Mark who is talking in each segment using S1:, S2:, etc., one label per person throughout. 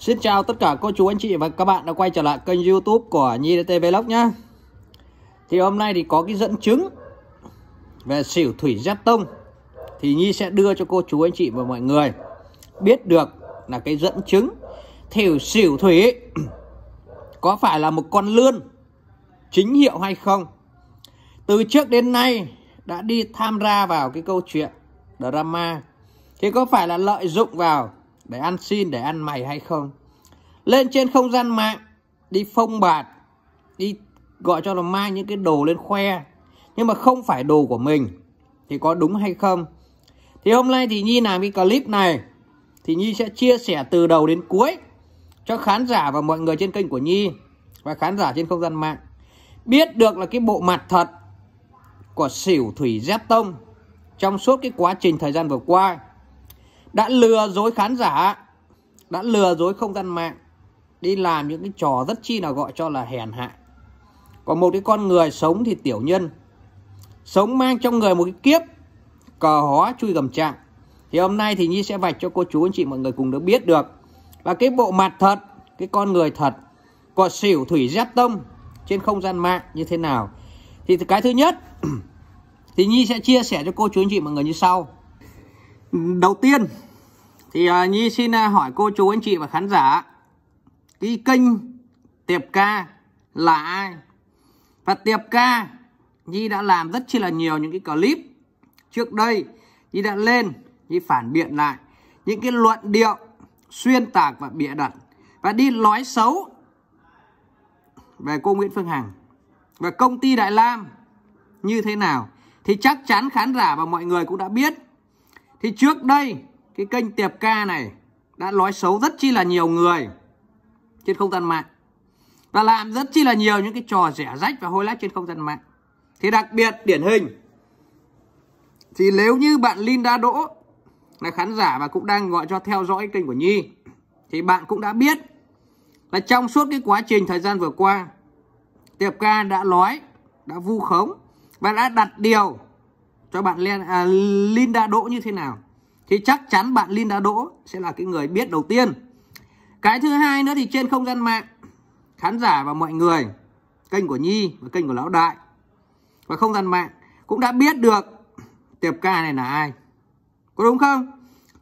S1: Xin chào tất cả cô chú, anh chị và các bạn đã quay trở lại kênh youtube của Nhi DT Vlog nhé Thì hôm nay thì có cái dẫn chứng về xỉu thủy giáp tông. Thì Nhi sẽ đưa cho cô chú, anh chị và mọi người biết được là cái dẫn chứng Thiểu xỉu thủy có phải là một con lươn chính hiệu hay không? Từ trước đến nay đã đi tham gia vào cái câu chuyện drama. Thì có phải là lợi dụng vào để ăn xin, để ăn mày hay không. Lên trên không gian mạng, đi phông bạt, đi gọi cho là mang những cái đồ lên khoe. Nhưng mà không phải đồ của mình, thì có đúng hay không? Thì hôm nay thì Nhi làm cái clip này, thì Nhi sẽ chia sẻ từ đầu đến cuối cho khán giả và mọi người trên kênh của Nhi và khán giả trên không gian mạng. Biết được là cái bộ mặt thật của xỉu thủy giáp tông trong suốt cái quá trình thời gian vừa qua đã lừa dối khán giả, đã lừa dối không gian mạng, đi làm những cái trò rất chi là gọi cho là hèn hạ. Còn một cái con người sống thì tiểu nhân, sống mang trong người một cái kiếp, cờ hó chui gầm trạng thì hôm nay thì Nhi sẽ vạch cho cô chú, anh chị mọi người cùng được biết được là cái bộ mặt thật, cái con người thật, của xỉu thủy giáp tông trên không gian mạng như thế nào. Thì cái thứ nhất, thì Nhi sẽ chia sẻ cho cô chú, anh chị mọi người như sau đầu tiên thì uh, Nhi xin uh, hỏi cô chú anh chị và khán giả cái kênh Tiệp Ca là ai? Và Tiệp Ca Nhi đã làm rất chi là nhiều những cái clip trước đây. Nhi đã lên Nhi phản biện lại những cái luận điệu xuyên tạc và bịa đặt và đi nói xấu về cô Nguyễn Phương Hằng. Và công ty Đại Lam như thế nào? Thì chắc chắn khán giả và mọi người cũng đã biết thì trước đây cái kênh Tiệp Ca này đã nói xấu rất chi là nhiều người trên không gian mạng và làm rất chi là nhiều những cái trò rẻ rách và hôi lách trên không gian mạng. Thì đặc biệt điển hình thì nếu như bạn Linda Đỗ là khán giả và cũng đang gọi cho theo dõi kênh của Nhi thì bạn cũng đã biết là trong suốt cái quá trình thời gian vừa qua Tiệp Ca đã nói, đã vu khống và đã đặt điều cho bạn à, Linda Đỗ như thế nào thì chắc chắn bạn Linda Đỗ sẽ là cái người biết đầu tiên. Cái thứ hai nữa thì trên không gian mạng khán giả và mọi người kênh của Nhi và kênh của Lão Đại và không gian mạng cũng đã biết được Tiệp ca này là ai. Có đúng không?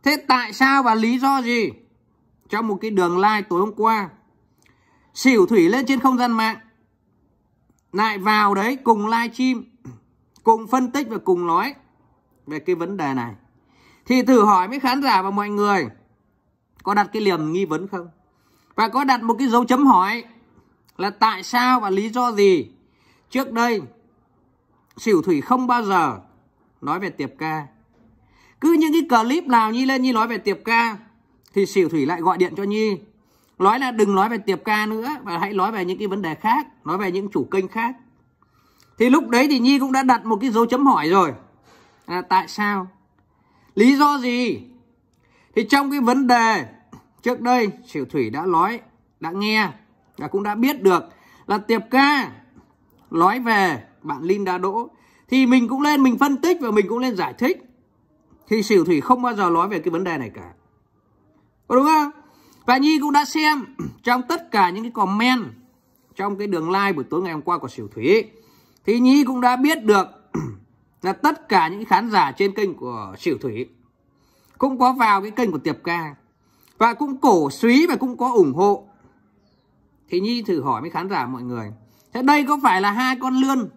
S1: Thế tại sao và lý do gì trong một cái đường live tối hôm qua xỉu thủy lên trên không gian mạng lại vào đấy cùng live stream cùng phân tích và cùng nói về cái vấn đề này. Thì thử hỏi với khán giả và mọi người, có đặt cái liềm nghi vấn không? Và có đặt một cái dấu chấm hỏi là tại sao và lý do gì? Trước đây xỉu thủy không bao giờ nói về tiệp ca. Cứ những cái clip nào nhi lên nhi nói về tiệp ca, thì xỉu thủy lại gọi điện cho nhi. Nói là đừng nói về tiệp ca nữa, và hãy nói về những cái vấn đề khác, nói về những chủ kênh khác thì lúc đấy thì nhi cũng đã đặt một cái dấu chấm hỏi rồi. À, tại sao? Lý do gì? Thì trong cái vấn đề trước đây sửu thủy đã nói đã nghe và cũng đã biết được là tiệp ca nói về bạn Linh đã Đỗ thì mình cũng lên mình phân tích và mình cũng lên giải thích. Thì sửu thủy không bao giờ nói về cái vấn đề này cả. Có đúng không? Và nhi cũng đã xem trong tất cả những cái comment trong cái đường live buổi tối ngày hôm qua của sửu thủy thì nhi cũng đã biết được là tất cả những khán giả trên kênh của xỉu thủy cũng có vào cái kênh của tiệp ca và cũng cổ suý và cũng có ủng hộ. Thì nhi thử hỏi với khán giả mọi người, thế đây có phải là hai con lươn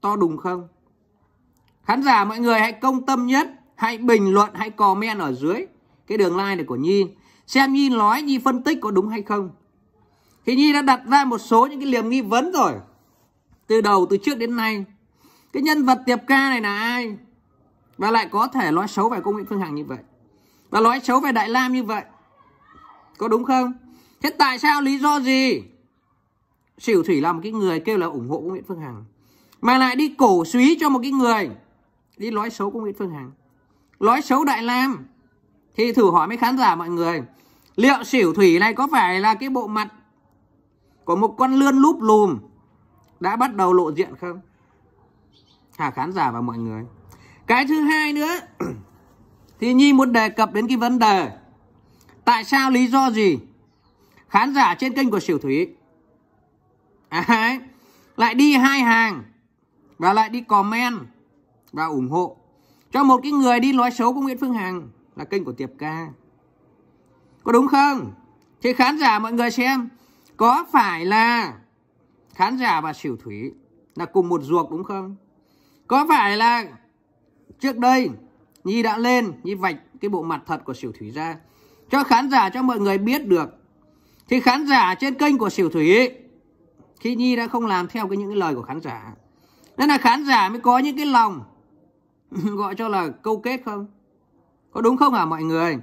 S1: to đùng không? Khán giả mọi người hãy công tâm nhất, hãy bình luận, hãy comment ở dưới cái đường like này của nhi xem nhi nói nhi phân tích có đúng hay không. Thì nhi đã đặt ra một số những cái liềm nghi vấn rồi từ đầu, từ trước đến nay. Cái nhân vật tiệp ca này là ai? Và lại có thể nói xấu về cô Nguyễn Phương Hằng như vậy. Và nói xấu về Đại Lam như vậy. Có đúng không? Thế tại sao, lý do gì? Sỉu Thủy là một cái người kêu là ủng hộ cô Nguyễn Phương Hằng. Mà lại đi cổ suý cho một cái người đi nói xấu cô Nguyễn Phương Hằng. Nói xấu Đại Lam. Thì thử hỏi mấy khán giả mọi người, liệu Sỉu Thủy này có phải là cái bộ mặt của một con lươn lúp lùm đã bắt đầu lộ diện không? Hả khán giả và mọi người. Cái thứ hai nữa. Thì Nhi muốn đề cập đến cái vấn đề tại sao lý do gì? Khán giả trên kênh của Xỉu Thủy à, lại đi hai hàng và lại đi comment và ủng hộ cho một cái người đi nói xấu của Nguyễn Phương Hằng là kênh của Tiệp Ca. Có đúng không? Thì khán giả mọi người xem có phải là khán giả và Xỉu Thủy là cùng một ruột đúng không? Có phải là trước đây Nhi đã lên, Nhi vạch cái bộ mặt thật của Xỉu Thủy ra cho khán giả, cho mọi người biết được. Thì khán giả trên kênh của Xỉu Thủy, khi Nhi đã không làm theo cái những cái lời của khán giả, nên là khán giả mới có những cái lòng gọi cho là câu kết không? Có đúng không hả mọi người?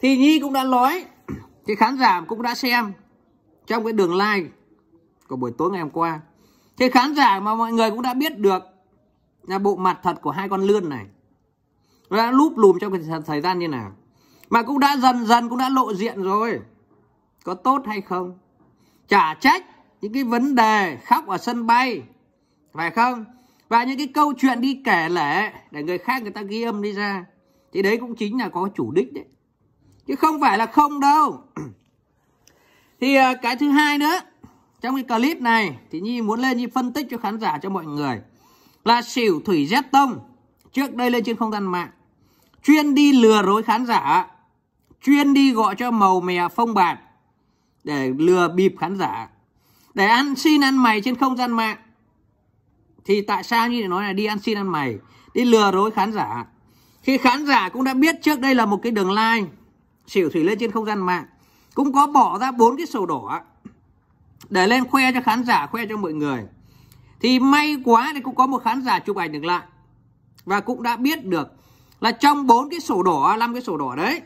S1: Thì Nhi cũng đã nói, thì khán giả cũng đã xem trong cái đường live của buổi tối ngày hôm qua. Thế khán giả mà mọi người cũng đã biết được là bộ mặt thật của hai con lươn này. Nó đã lúp lùm trong cái thời gian như nào. Mà cũng đã dần dần cũng đã lộ diện rồi. Có tốt hay không? Trả trách những cái vấn đề khóc ở sân bay, phải không? Và những cái câu chuyện đi kể lể để người khác người ta ghi âm đi ra, thì đấy cũng chính là có chủ đích đấy. Chứ không phải là không đâu. Thì ờ, cái thứ hai nữa trong cái clip này thì nhi muốn lên nhi phân tích cho khán giả, cho mọi người là xỉu thủy z tông trước đây lên trên không gian mạng. Chuyên đi lừa dối khán giả, chuyên đi gọi cho màu mè phong bạt để lừa bịp khán giả, để ăn xin ăn mày trên không gian mạng. Thì tại sao như nói là đi ăn xin ăn mày, đi lừa dối khán giả? Khi khán giả cũng đã biết trước đây là một cái đường line xỉu thủy lên trên không gian mạng, cũng có bỏ ra bốn cái sổ đỏ để lên khoe cho khán giả khoe cho mọi người. Thì may quá thì cũng có một khán giả chụp ảnh được lại. Và cũng đã biết được là trong bốn cái sổ đỏ năm cái sổ đỏ đấy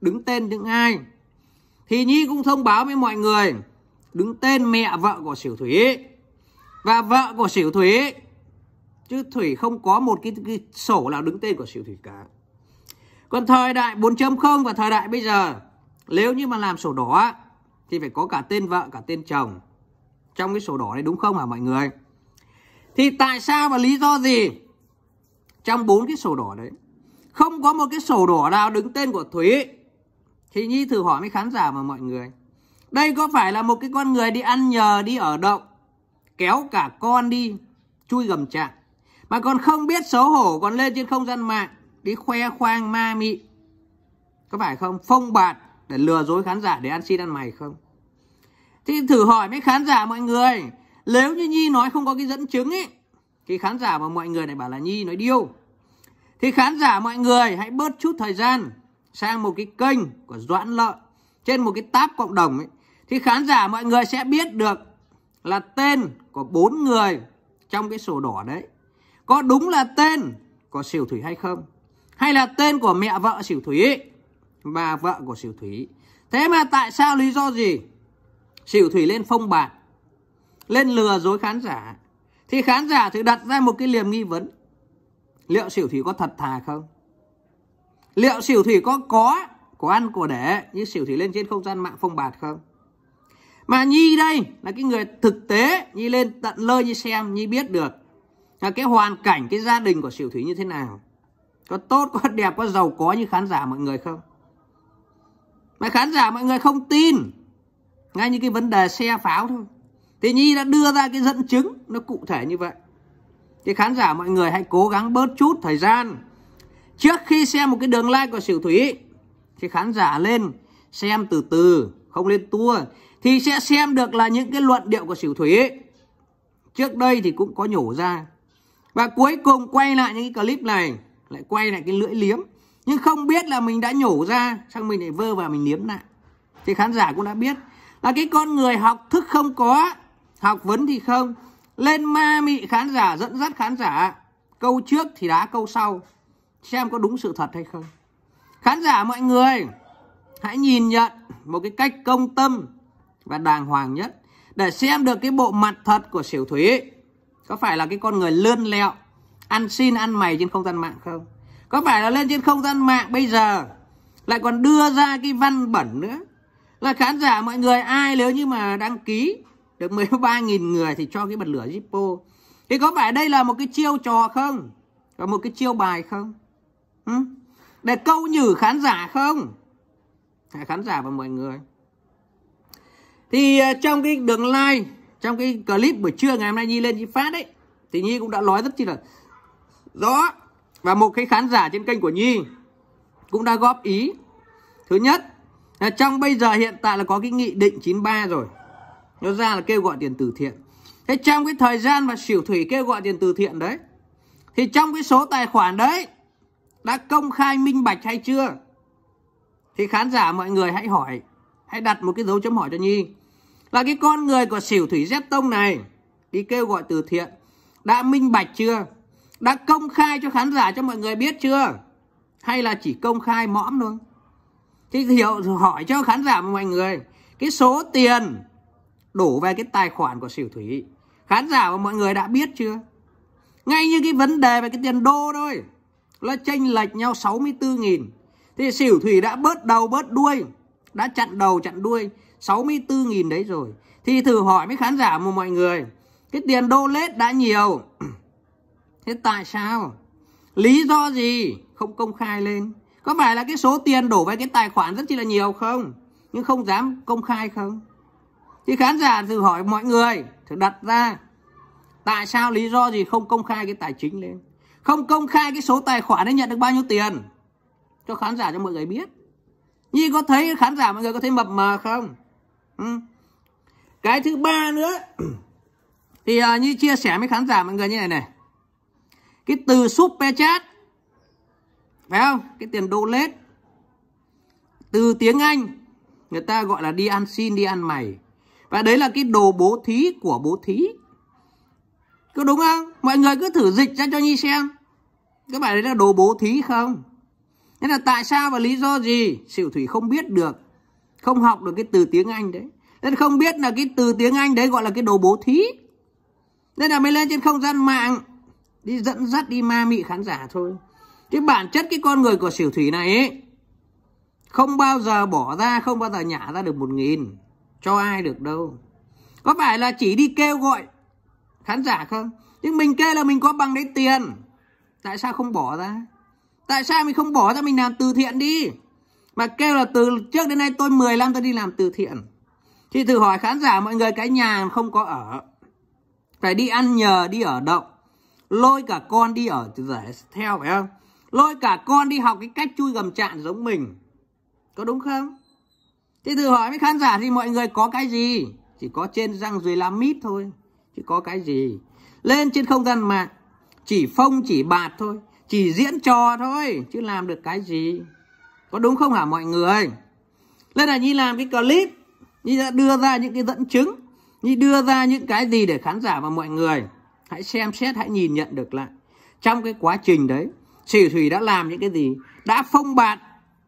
S1: đứng tên những ai? Thì nhi cũng thông báo với mọi người đứng tên mẹ vợ của xỉu thủy. Và vợ của xỉu thủy chứ thủy không có một cái, cái sổ nào đứng tên của xỉu thủy cả. Còn thời đại 4.0 và thời đại bây giờ nếu như mà làm sổ đỏ thì phải có cả tên vợ, cả tên chồng. Trong cái sổ đỏ này đúng không hả mọi người? Thì tại sao và lý do gì? Trong bốn cái sổ đỏ đấy, không có một cái sổ đỏ nào đứng tên của thúy. Thì nhi thử hỏi với khán giả mà mọi người. Đây có phải là một cái con người đi ăn nhờ, đi ở động, kéo cả con đi chui gầm trạng mà còn không biết xấu hổ còn lên trên không gian mạng, đi khoe khoang ma mị? Có phải không? Phong bạt để lừa dối khán giả để ăn xin ăn mày không? Thì thử hỏi mấy khán giả mọi người. Nếu như nhi nói không có cái dẫn chứng ấy thì khán giả và mọi người này bảo là nhi nói điêu. Thì khán giả mọi người hãy bớt chút thời gian sang một cái kênh của doãn lợi, trên một cái tab cộng đồng ấy thì khán giả mọi người sẽ biết được là tên của bốn người trong cái sổ đỏ đấy. Có đúng là tên của xỉu thủy hay không? Hay là tên của mẹ vợ xỉu thủy ấy? Và vợ của xỉu thủy. Thế mà tại sao lý do gì? Xỉu thủy lên phong bạt, lên lừa dối khán giả. Thì khán giả thì đặt ra một cái liềm nghi vấn. Liệu xỉu thủy có thật thà không? Liệu xỉu thủy có có có ăn của để như xỉu thủy lên trên không gian mạng phong bạt không? Mà Nhi đây là cái người thực tế, Nhi lên tận lơi như xem, Nhi biết được là cái hoàn cảnh, cái gia đình của Sỉu Thủy như thế nào. Có tốt, có đẹp, có giàu, có như khán giả mọi người không? Mà khán giả mọi người không tin. Ngay như cái vấn đề xe pháo thôi. Thì Nhi đã đưa ra cái dẫn chứng nó cụ thể như vậy. Thì khán giả mọi người hãy cố gắng bớt chút thời gian. Trước khi xem một cái đường like của Sỉu Thủy, thì khán giả lên xem từ từ, không lên tua, thì sẽ xem được là những cái luận điệu của xỉu thủy. Trước đây thì cũng có nhổ ra. Và cuối cùng quay lại những cái clip này, lại quay lại cái lưỡi liếm nhưng không biết là mình đã nhổ ra xong mình lại vơ và mình liếm lại. Thì khán giả cũng đã biết. Là cái con người học thức không có, học vấn thì không. Lên ma mị khán giả, dẫn dắt khán giả, câu trước thì đá câu sau. Xem có đúng sự thật hay không. Khán giả mọi người, hãy nhìn nhận một cái cách công tâm và đàng hoàng nhất để xem được cái bộ mặt thật của xỉu thủy. Có phải là cái con người lươn lẹo, ăn xin ăn mày trên không gian mạng không? Có phải là lên trên không gian mạng bây giờ lại còn đưa ra cái văn bẩn nữa? Là khán giả, mọi người, ai nếu như mà đăng ký được 13.000 người thì cho cái bật lửa Zippo. Thì có phải đây là một cái chiêu trò không? Và một cái chiêu bài không? Ừ? để câu nhử khán giả không? Khán giả và mọi người. Thì à, trong cái đường live, trong cái clip buổi trưa ngày hôm nay nhi lên chị phát đấy, thì nhi cũng đã nói rất chi là rõ và một cái khán giả trên kênh của nhi cũng đã góp ý. Thứ nhất, là trong bây giờ hiện tại là có cái nghị định 93 rồi. Nó ra là kêu gọi tiền từ thiện. Thế trong cái thời gian mà xỉu thủy kêu gọi tiền từ thiện đấy, thì trong cái số tài khoản đấy đã công khai minh bạch hay chưa? Thì khán giả mọi người hãy hỏi, hãy đặt một cái dấu chấm hỏi cho nhi. Là cái con người của xỉu thủy Z tông này đi kêu gọi từ thiện đã minh bạch chưa? Đã công khai cho khán giả cho mọi người biết chưa? Hay là chỉ công khai mõm thôi? Thì hiểu, hỏi cho khán giả mọi người. Cái số tiền đổ về cái tài khoản của xỉu thủy. Khán giả và mọi người đã biết chưa? Ngay như cái vấn đề về cái tiền đô thôi. Là chênh lệch nhau 64.000 thì xỉu thủy đã bớt đầu, bớt đuôi. Đã chặn đầu, chặn đuôi 64.000 đấy rồi. Thì thử hỏi với khán giả một mọi người, cái tiền đô lết đã nhiều thế tại sao? Lý do gì? Không công khai lên. Có phải là cái số tiền đổ vào cái tài khoản rất chi là nhiều không? Nhưng không dám công khai không? Thì khán giả thử hỏi mọi người thử đặt ra. Tại sao lý do gì không công khai cái tài chính lên? Không công khai cái số tài khoản ấy nhận được bao nhiêu tiền? Cho khán giả cho mọi người biết. Nhi có thấy khán giả mọi người có thấy mập mờ không? Ừ. cái thứ ba nữa. Thì uh, Nhi chia sẻ với khán giả mọi người như này này cái từ super chat phải không? Cái tiền đô lết. Từ tiếng Anh, người ta gọi là đi ăn xin, đi ăn mày. Và đấy là cái đồ bố thí của bố thí. Có đúng không? Mọi người cứ thử dịch ra cho nhi xem. Các bạn đấy là đồ bố thí không? Nên là tại sao và lý do gì? Xỉu Thủy không biết được. Không học được cái từ tiếng Anh đấy. Nên không biết là cái từ tiếng Anh đấy gọi là cái đồ bố thí. Nên là mới lên trên không gian mạng. Đi dẫn dắt đi ma mị khán giả thôi. Chứ bản chất cái con người của xỉu Thủy này ấy, Không bao giờ bỏ ra, Không bao giờ nhả ra được một nghìn Cho ai được đâu. Có phải là chỉ đi kêu gọi Khán giả không? Nhưng mình kêu là mình có bằng đấy tiền. Tại sao không bỏ ra? Tại sao mình không bỏ ra, mình làm từ thiện đi? Mà kêu là từ trước đến nay tôi 10 năm tôi đi làm từ thiện. Thì thử hỏi khán giả, mọi người, cái nhà không có ở, Phải đi ăn nhờ, đi ở động. Lôi cả con đi ở để theo, phải không? Lôi cả con đi học cái cách chui gầm chạn giống mình. Có đúng không? Thế thử hỏi với khán giả thì mọi người có cái gì? Chỉ có trên răng dưới lá mít thôi, Chứ có cái gì. Lên trên không gian mạng, Chỉ phông, chỉ bạt thôi, chỉ diễn trò thôi, chứ làm được cái gì? Có đúng không hả mọi người? Nên là nhi làm cái clip, nhi đã đưa ra những cái dẫn chứng, nhi đưa ra những cái gì để khán giả và mọi người hãy xem xét, hãy nhìn nhận được lại. Trong cái quá trình đấy xỉ thủy đã làm những cái gì? Đã phong bạt,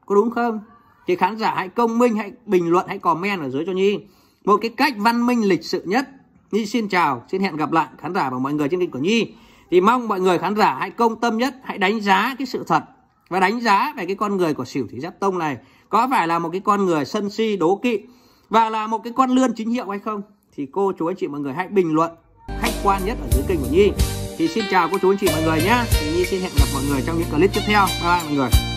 S1: có đúng không? Thì khán giả hãy công minh, hãy bình luận, hãy comment ở dưới cho nhi. Một cái cách văn minh lịch sự nhất. Nhi xin chào, xin hẹn gặp lại khán giả và mọi người trên kênh của nhi. Thì mong mọi người khán giả hãy công tâm nhất, hãy đánh giá cái sự thật và đánh giá về cái con người của xỉu thủy giáp tông này. Có phải là một cái con người sân si, đố kỵ và là một cái con lươn chính hiệu hay không? Thì cô, chú anh chị mọi người hãy bình luận quan nhất ở dưới kênh của Nhi. Thì xin chào cô chú anh chị mọi người nhé. Thì Nhi xin hẹn gặp mọi người trong những clip tiếp theo. Bye bye mọi người.